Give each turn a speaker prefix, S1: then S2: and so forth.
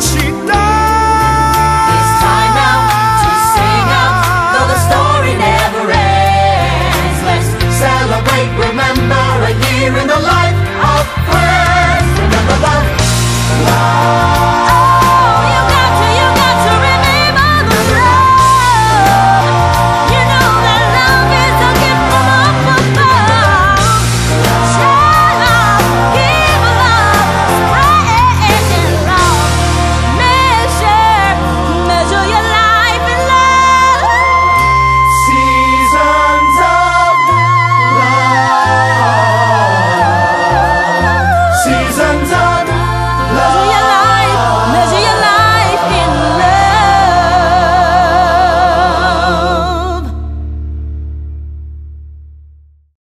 S1: 期待。